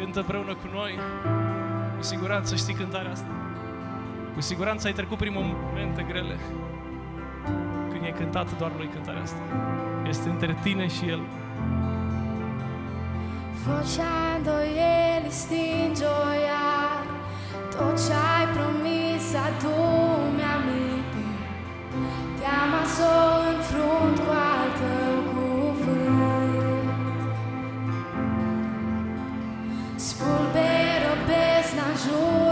cântă împreună cu noi. Cu siguranță știi cântarea asta. Cu siguranță ai trecut prin momente grele când i-ai cântat doar lui cântarea asta. Este între tine și el. Facendo el stinge tot ce ai promis atunci joy.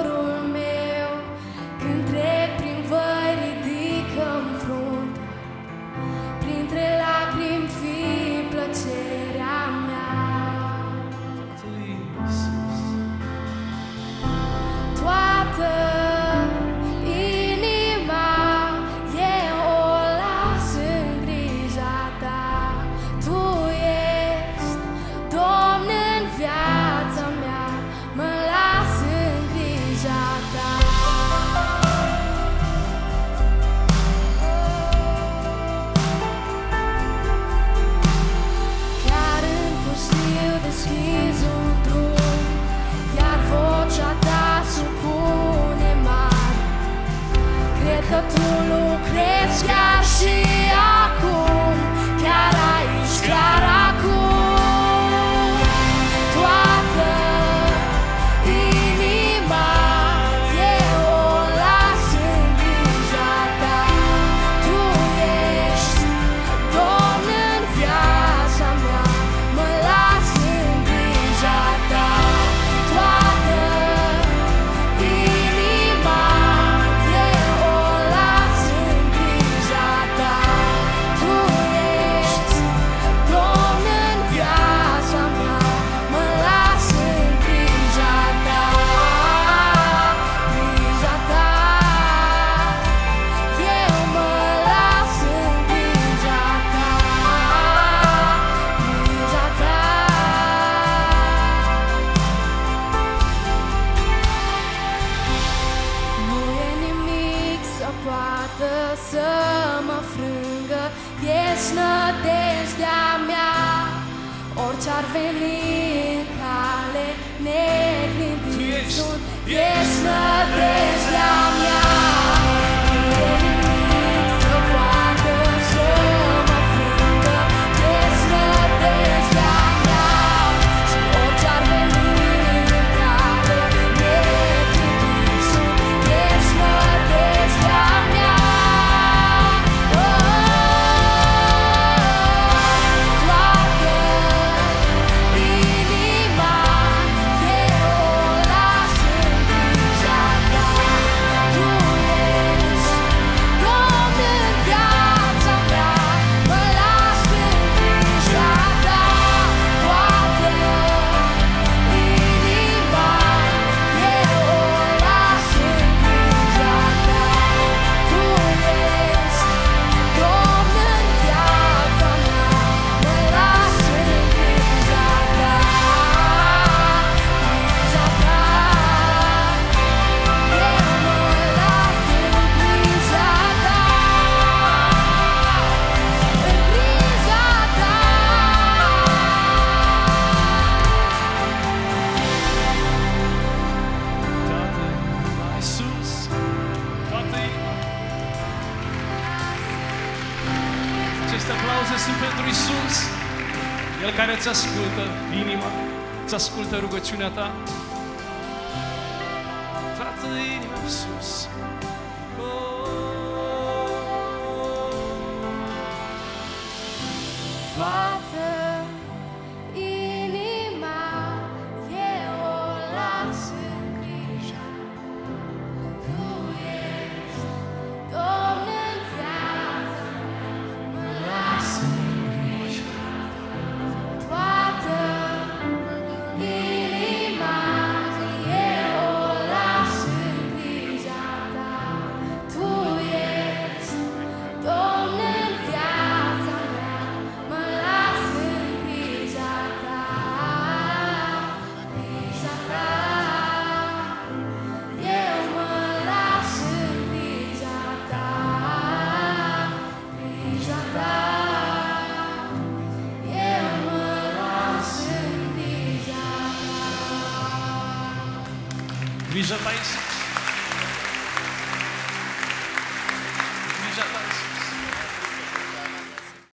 Yes, le neklim, tu aceste aplauze sunt pentru Isus, El care îți ascultă inima, îți ascultă rugăciunea ta. Tată, inima sus. Oh. Father. Visualize it.